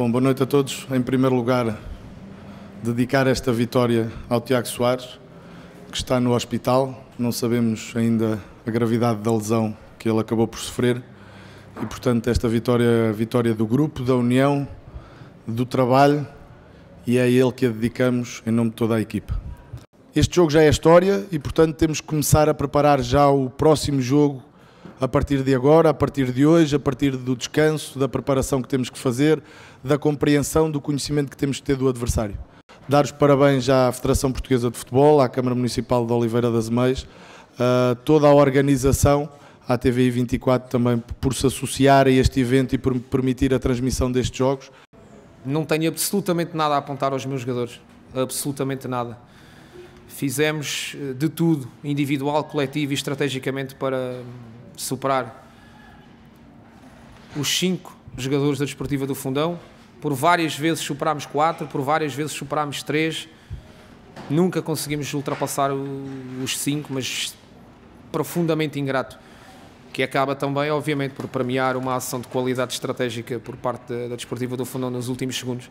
Bom, boa noite a todos. Em primeiro lugar, dedicar esta vitória ao Tiago Soares, que está no hospital. Não sabemos ainda a gravidade da lesão que ele acabou por sofrer. E, portanto, esta vitória é a vitória do grupo, da união, do trabalho e é a ele que a dedicamos em nome de toda a equipa. Este jogo já é história e, portanto, temos que começar a preparar já o próximo jogo a partir de agora, a partir de hoje, a partir do descanso, da preparação que temos que fazer, da compreensão, do conhecimento que temos que ter do adversário. Dar os parabéns à Federação Portuguesa de Futebol, à Câmara Municipal de Oliveira das Meias, a toda a organização, à TVI 24 também por se associar a este evento e por permitir a transmissão destes jogos. Não tenho absolutamente nada a apontar aos meus jogadores, absolutamente nada. Fizemos eh, de tudo, individual, coletivo e estrategicamente para superar os cinco jogadores da Desportiva do Fundão. Por várias vezes superámos quatro, por várias vezes superámos três. Nunca conseguimos ultrapassar os cinco, mas profundamente ingrato. Que acaba também, obviamente, por premiar uma ação de qualidade estratégica por parte da, Desportiva do Fundão nos últimos segundos.